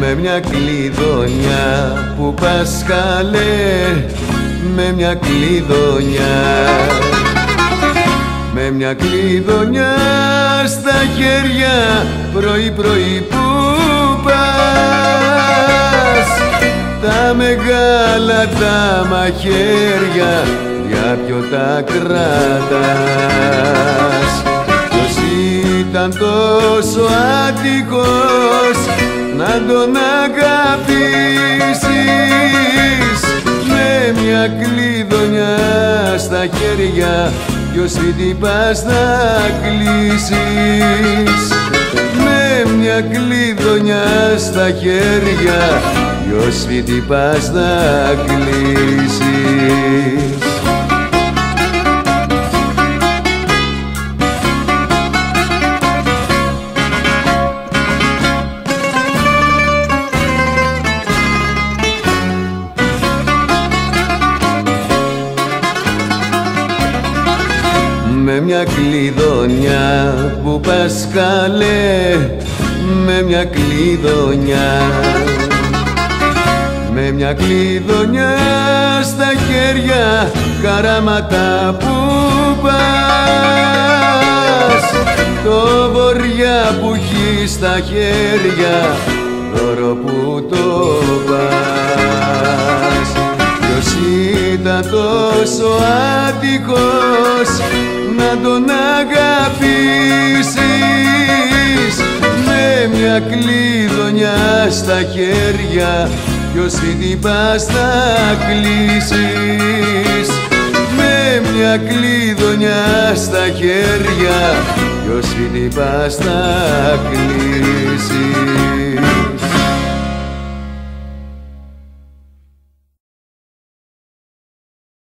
με μια κλειδονιά που πας καλέ με μια κλειδονιά. Με μια κλειδονιά στα χέρια πρωί πρωί που πας. Τα μεγάλα τα μαχαίρια για ποιο τα κρατάς. Ποιος ήταν τόσο άτυχος να τον αγαπήσεις. Με μια κλειδονιά στα χέρια ποιο σπίτι πας να κλείσεις. Με μια κλειδονιά στα χέρια ποιο σπίτι πας να κλείσεις με μια κλειδονιά που πας καλέ με μια κλειδονιά. Με μια κλειδονιά στα χέρια καράματα που πας. Το βοριά που έχεις στα χέρια δώρο που το πας. Ποιος ήταν τόσο άτυχος να τον αγαπήσεις. Με μια κλειδονιά στα χέρια ποιος σπίτι πας να κλείσεις. Με μια κλειδονιά στα χέρια ποιος σπίτι πας να κλείσεις